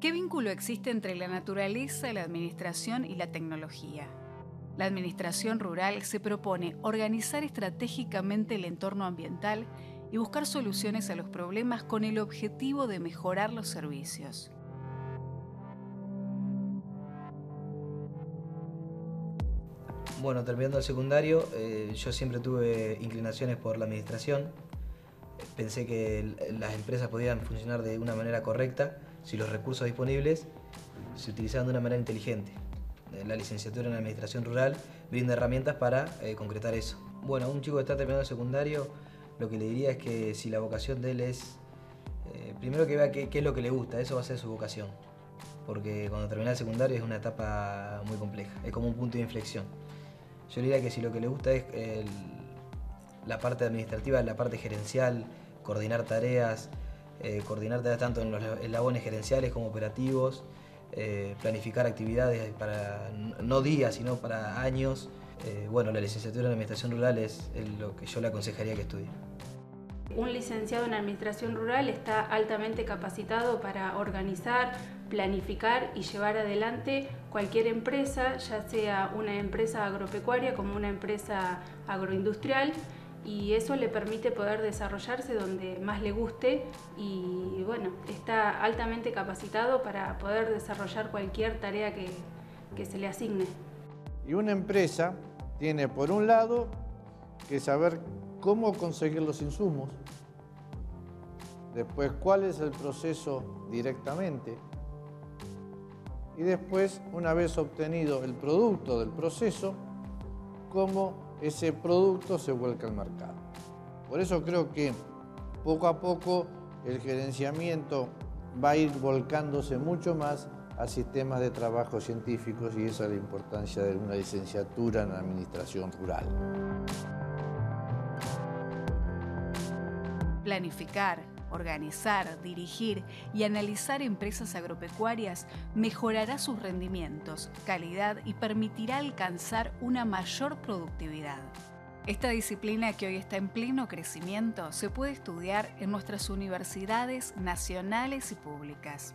¿Qué vínculo existe entre la naturaleza, la administración y la tecnología? La administración rural se propone organizar estratégicamente el entorno ambiental y buscar soluciones a los problemas con el objetivo de mejorar los servicios. Bueno, terminando el secundario, eh, yo siempre tuve inclinaciones por la administración. Pensé que las empresas podían funcionar de una manera correcta si los recursos disponibles se utilizaban de una manera inteligente. Eh, la licenciatura en Administración Rural brinda herramientas para eh, concretar eso. Bueno, un chico que está terminando el secundario, lo que le diría es que si la vocación de él es, primero que vea qué, es lo que le gusta, eso va a ser su vocación. Porque cuando termina el secundario es una etapa muy compleja, es como un punto de inflexión. Yo diría que si lo que le gusta es la parte administrativa, la parte gerencial, coordinar tareas, eh, coordinar tanto en los eslabones gerenciales como operativos, eh, planificar actividades para no días, sino para años. Eh, bueno, la licenciatura en Administración Rural es lo que yo le aconsejaría que estudie. Un licenciado en Administración Rural está altamente capacitado para organizar, planificar y llevar adelante cualquier empresa, ya sea una empresa agropecuaria como una empresa agroindustrial, y eso le permite poder desarrollarse donde más le guste y bueno, está altamente capacitado para poder desarrollar cualquier tarea que, que se le asigne. Y una empresa tiene por un lado que saber cómo conseguir los insumos, después cuál es el proceso directamente y después, una vez obtenido el producto del proceso, cómo ese producto se vuelca al mercado. Por eso creo que poco a poco el gerenciamiento va a ir volcándose mucho más a sistemas de trabajo científicos y esa es la importancia de una licenciatura en administración rural. Planificar, organizar, dirigir y analizar empresas agropecuarias mejorará sus rendimientos, calidad y permitirá alcanzar una mayor productividad. Esta disciplina que hoy está en pleno crecimiento se puede estudiar en nuestras universidades nacionales y públicas.